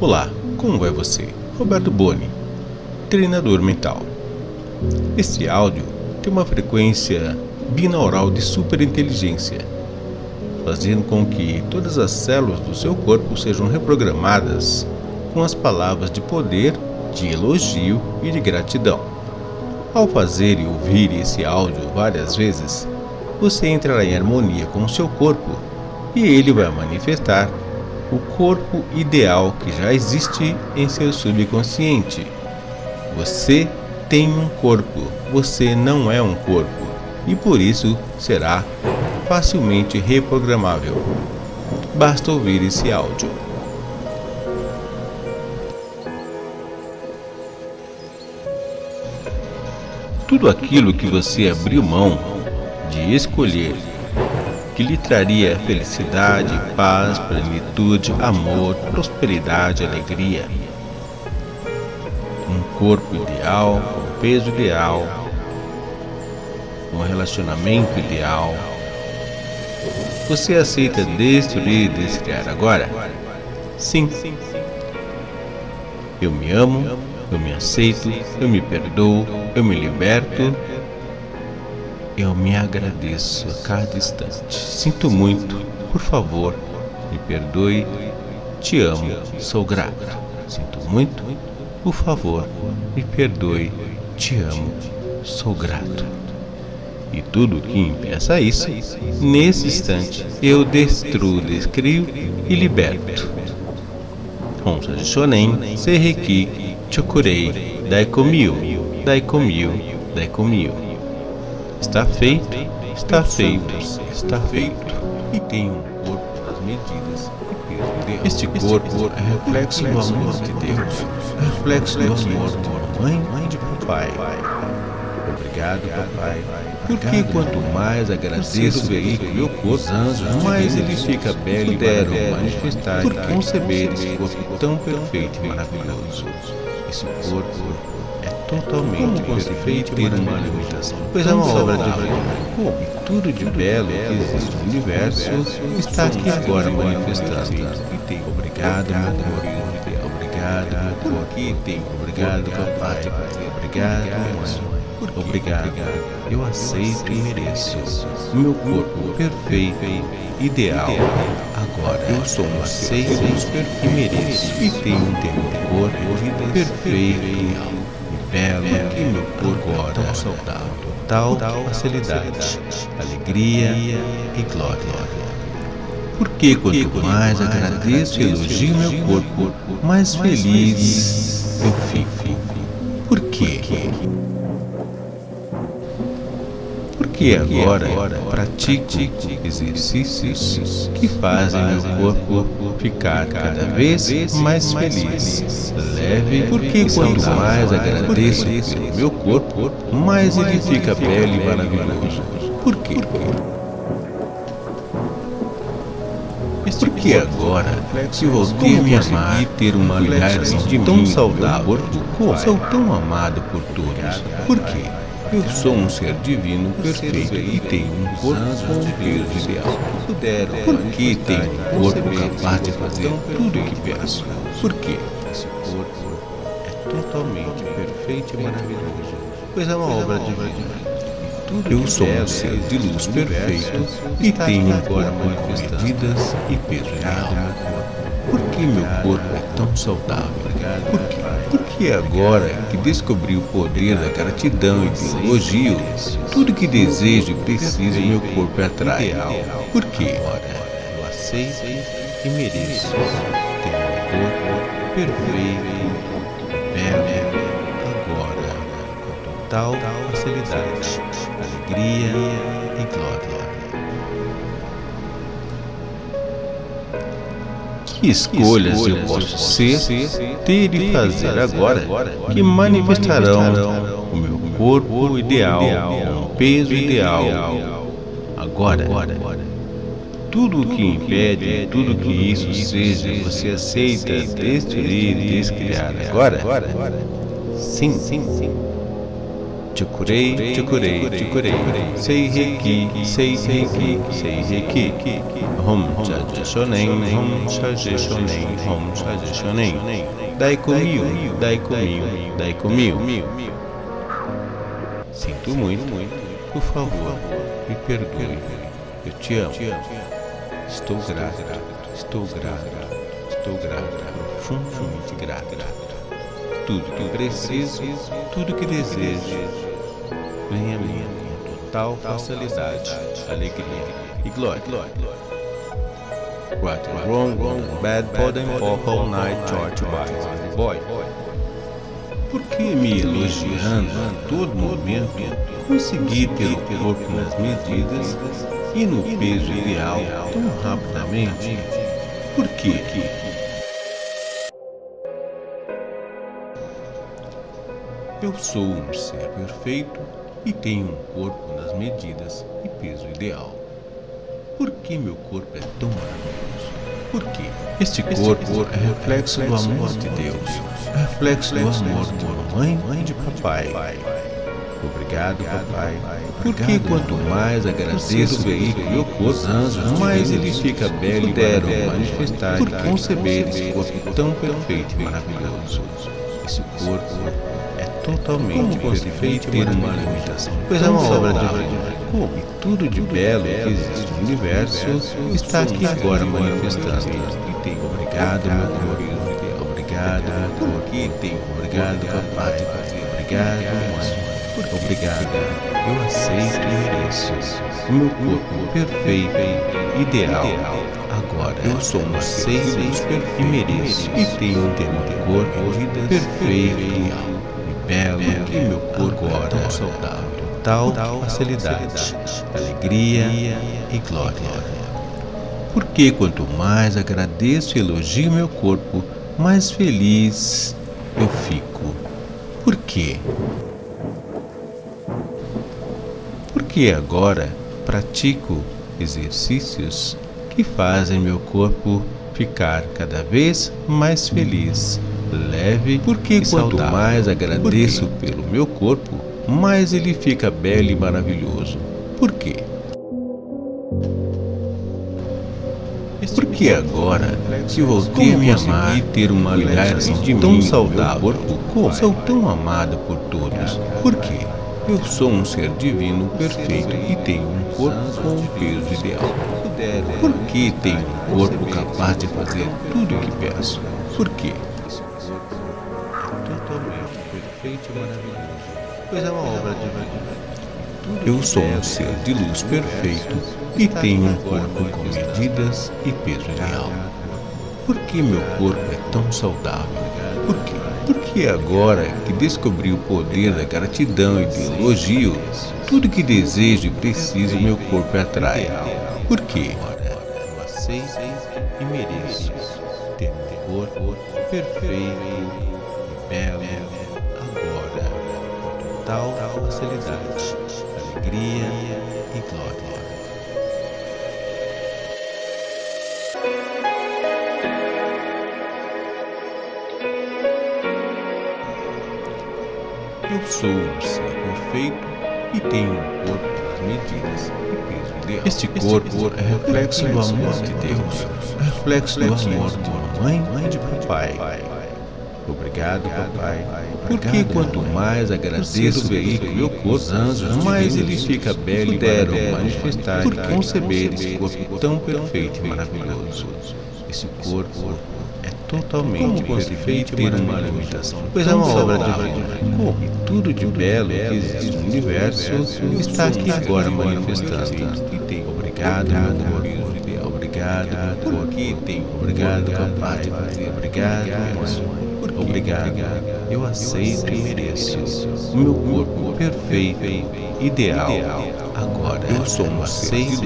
Olá, como vai você? Roberto Boni, treinador mental. Este áudio tem uma frequência binaural de superinteligência, fazendo com que todas as células do seu corpo sejam reprogramadas com as palavras de poder, de elogio e de gratidão. Ao fazer e ouvir esse áudio várias vezes, você entrará em harmonia com o seu corpo e ele vai manifestar o corpo ideal que já existe em seu subconsciente. Você tem um corpo, você não é um corpo, e por isso será facilmente reprogramável. Basta ouvir esse áudio. Tudo aquilo que você abriu mão de escolher que lhe traria felicidade, paz, plenitude, amor, prosperidade, alegria. Um corpo ideal, um peso ideal, um relacionamento ideal. Você aceita destruir e descriar agora? Sim. Eu me amo, eu me aceito, eu me perdoo, eu me liberto eu me agradeço a cada instante. Sinto muito, por favor, me perdoe. Te amo, sou grato. Sinto muito, por favor, me perdoe. Te amo, sou grato. E tudo que impeça isso, nesse instante, eu destruo, descrio e liberto. Onça de Shonen, Serreki, Chokurei, Daikomyu, Daikomyu, Daikomyu. Está feito, está feito, está feito. E tem um corpo das medidas Este corpo é reflexo do amor de Deus, é reflexo do amor de mamãe e de papai. Obrigado, papai. Porque quanto mais agradeço o veículo meu corpo, mais ele fica belo e puderam manifestar por conceber esse corpo tão perfeito e maravilhoso. Esse corpo totalmente perfeito ter uma limitação, pois é uma obra divina. E tudo de belo que existe no universo está aqui agora manifestado. Obrigado, meu corpo. Obrigado, meu corpo. Obrigado, papai. Obrigado, mãe. Obrigado. Eu aceito e mereço. Meu corpo perfeito, ideal. Agora eu sou um aceito e mereço. E tenho um corpo perfeito belo que meu corpo saudável, tal, tal facilidade, alegria e glória. Porque quanto mais agradeço e elogio meu corpo, mais feliz eu fico. Porque agora pratico exercícios que fazem meu corpo ficar cada vez mais feliz, leve, porque quanto mais agradeço pelo meu corpo, mais ele fica belo e maravilhoso. Por quê? Porque agora, se a me amar e ter uma ligação tão saudável, sou tão amado por todos. Por quê? Eu sou um ser divino perfeito e tenho um corpo com um peso ideal. Por que tenho um corpo capaz de fazer tudo o que peço? Por quê? Esse corpo é totalmente perfeito e maravilhoso, pois é uma obra divina. Eu sou um ser de luz perfeito e tenho um corpo com medidas e peso ideal. Por que meu corpo é tão saudável? Por quê? Porque agora que descobri o poder da gratidão e do elogio, tudo que desejo e preciso meu corpo atrai. Por quê? Eu aceito e mereço ter um corpo perfeito, belo, agora, com total facilidade, alegria e glória. Que escolhas eu posso ser, ter e fazer agora que manifestarão o meu corpo ideal, o peso ideal. Agora, tudo o que impede, tudo que isso seja, você aceita destruir e descriar agora? Sim, sim, sim. Te curei, te curei, te curei. Sei reiki, sei reiki, sei reiki. Hom chaje shonen, hom chaje shonen. Dai comigo, dai comigo, dai comigo. Sinto muito, por favor, me perdoe. Eu te amo. Estou grato, estou grato, estou grato, profundamente grato tudo que preciso, tudo que desejo, mim com total facilidade, alegria e glória. What wrong with bad for all night George boy? Por que me elogiando a todo momento consegui ter o corpo nas medidas e no peso ideal tão rapidamente? Por quê? Eu sou um ser perfeito e tenho um corpo nas medidas e peso ideal. Por que meu corpo é tão maravilhoso? Por quê? Este corpo é reflexo do amor de Deus, é reflexo do amor de mamãe e de papai. Obrigado, papai. Porque quanto mais agradeço o meu corpo, mais ele fica belo e deram manifestar por conceber esse corpo tão perfeito e maravilhoso. Esse corpo totalmente perfeito ter uma limitação, pois é uma obra divina. E tudo de belo que existe no universo está aqui agora manifestando. Obrigado, meu querido. Obrigado, meu querido. Obrigado, papai. Obrigado, mãe. Obrigado. Eu aceito e mereço. Meu corpo perfeito, ideal. Agora eu sou um aceito e mereço. E tenho um corpo perfeito belo que meu corpo é tão saudável, tal facilidade, alegria e glória. Porque quanto mais agradeço e elogio meu corpo, mais feliz eu fico. Por quê? Porque agora pratico exercícios que fazem meu corpo ficar cada vez mais feliz leve, porque quanto mais agradeço pelo meu corpo, mais ele fica belo e maravilhoso. Por quê? Porque agora que voltei a me amar e ter uma de tão mim, saudável, como sou tão amado por todos. Por quê? Eu sou um ser divino perfeito e tenho um corpo com um peso ideal. Por que tenho um corpo capaz de fazer tudo o que peço? Por quê? Perfeito e maravilhoso, pois é uma obra divina. Eu sou um ser de luz perfeito e tenho um corpo com medidas e peso ideal. Por que meu corpo é tão saudável? Por quê? Porque agora que descobri o poder da gratidão e do elogio, tudo que desejo e preciso meu corpo atrai. Por quê? Eu aceito e mereço ter um corpo perfeito e belo total facilidade, alegria e glória. Eu sou um ser perfeito e tenho um corpo das medidas e peso ideal. Este corpo é reflexo do amor de Deus, reflexo do amor de mamãe e de papai. Obrigado, papai. Porque quanto mais agradeço o veículo meu corpo, mais ele fica belo e deram manifestar por conceber esse corpo tão perfeito e maravilhoso. Esse corpo é totalmente perfeito e ter uma limitação, pois é uma obra divina. E tudo de belo que existe no universo está aqui agora manifestando. Obrigado, meu corpo. Obrigado, porque tem. Obrigado, papai. Obrigado, mãe. Obrigado. Eu aceito e mereço o meu corpo perfeito, ideal. Agora eu sou um aceito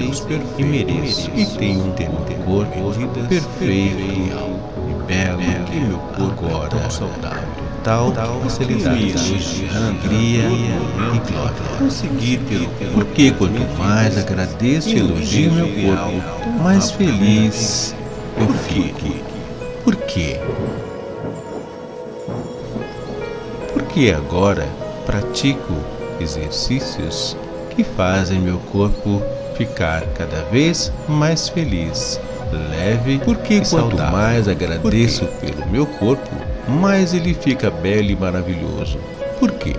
e mereço. e tenho um corpo perfeito e belo que meu corpo agora tão saudável. tal facilidade, alegria e glória. Conseguir ter porque quanto mais agradeço e elogio meu corpo, mais feliz eu fico. Por quê? Porque agora pratico exercícios que fazem meu corpo ficar cada vez mais feliz, leve, porque quanto mais agradeço pelo meu corpo, mais ele fica belo e maravilhoso. Por quê?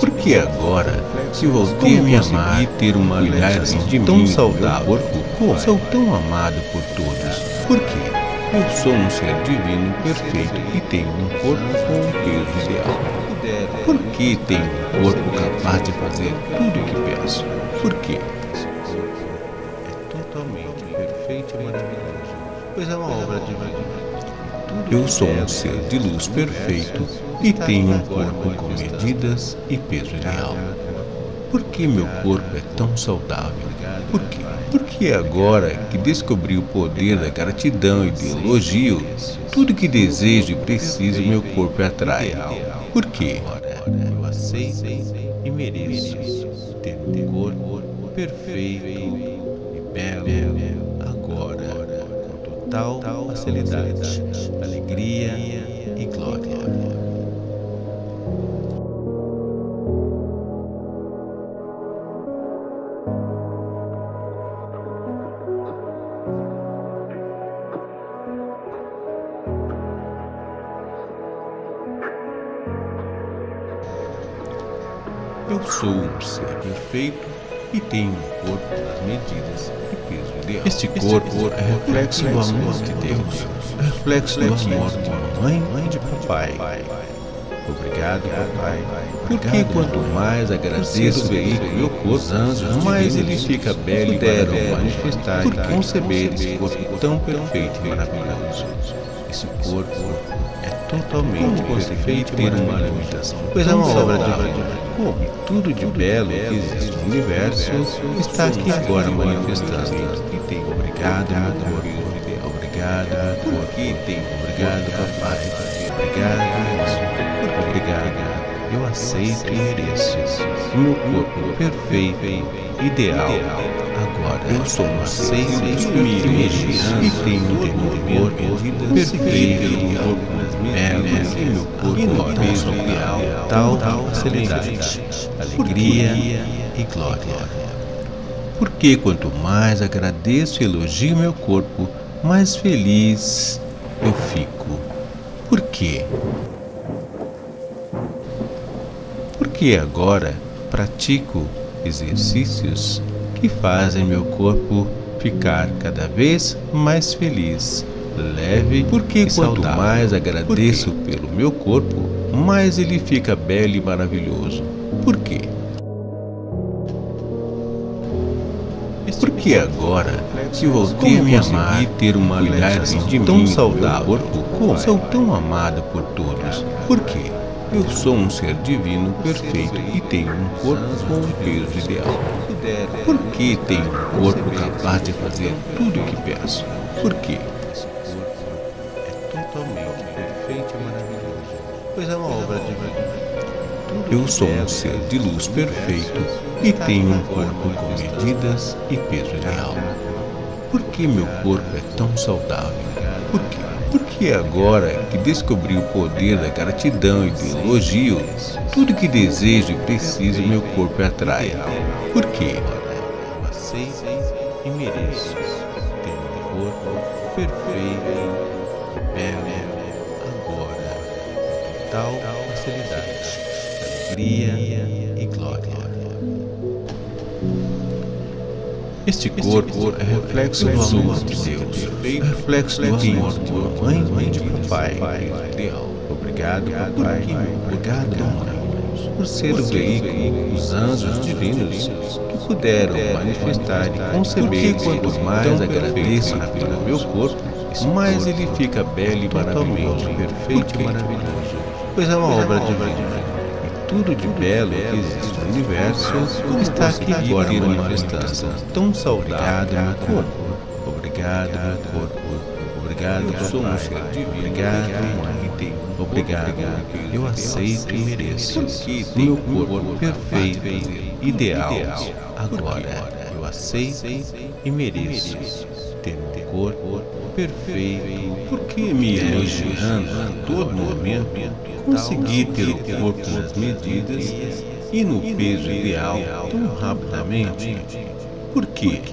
Porque agora, se voltei a me amar e ter uma olhar tão saudável, corpo, sou tão amado por todos. Por quê? Eu sou um ser divino perfeito e tenho um corpo com um peso ideal. Por que tenho um corpo capaz de fazer tudo o que peço? Por quê? É totalmente perfeito e maravilhoso, pois é uma obra divina. Eu sou um ser de luz perfeito e tenho um corpo com medidas e peso ideal. Por que meu corpo é tão saudável? Por quê? Porque agora que descobri o poder da gratidão e do elogio, tudo que desejo e preciso meu corpo atrai. Por quê? Eu aceito e mereço ter um corpo perfeito e belo agora, com total facilidade, alegria e glória. Ser perfeito e tenho um corpo das medidas e peso ideal. Este corpo é reflexo do amor de Deus, é reflexo do amor de mamãe e de papai. Obrigado, papai. Porque quanto mais agradeço veículo meu corpo, anjos, mais ele fica belo e puderam manifestar e conceber esse corpo tão perfeito e maravilhoso. Esse corpo totalmente perfeito ter uma limitação, pois é uma obra divina. Como tudo de belo que existe no universo está aqui agora manifestando. Tem obrigado, meu corpo. Obrigado, porque tem obrigado, papai. Obrigado, obrigado. Eu aceito e mereço meu corpo perfeito, ideal. Agora eu sou um aceito e mereço e tenho um corpo perfeito, belo e meu corpo peso ideal, tal facilidade, alegria e glória. Porque quanto mais agradeço e elogio meu corpo, mais feliz eu fico. Por quê? Porque agora pratico exercícios que fazem meu corpo ficar cada vez mais feliz, leve, porque quanto mais agradeço pelo meu corpo, mais ele fica belo e maravilhoso. Por quê? Porque agora, se voltei a me amar e ter uma de tão saudável, corpo, sou tão amado por todos. Por quê? Eu sou um ser divino perfeito e tenho um corpo com um peso ideal. Por que tenho um corpo capaz de fazer tudo o que peço? Por quê? É uma obra divina. Eu sou um ser de luz perfeito e tenho um corpo com medidas e peso ideal. Por que meu corpo é tão saudável? Por quê? Porque agora que descobri o poder da gratidão e do elogio, tudo que desejo e preciso meu corpo atrai. Por quê? Aceito e mereço ter um corpo perfeito, belo, total facilidade, alegria e glória. Este corpo é reflexo do amor de Deus, é reflexo do amor de mamãe e de papai. Obrigado, papai. Obrigado, mamãe, por ser o veículo dos anjos divinos que puderam manifestar e conceber quanto mais agradeço pelo meu corpo, mais ele fica belo e maravilhoso, perfeito e maravilhoso, pois é uma obra divina tudo de belo que existe no universo está aqui agora manifestando. Tão saudável, meu corpo. Obrigado, meu corpo. Obrigado, sou um ser Obrigado, mãe. Obrigado. Eu aceito e mereço meu corpo perfeito, ideal. Agora, eu aceito e mereço ter um corpo perfeito, por que me elogiando a todo momento? Consegui ter o corpo nas medidas e no peso ideal tão rapidamente? Por quê?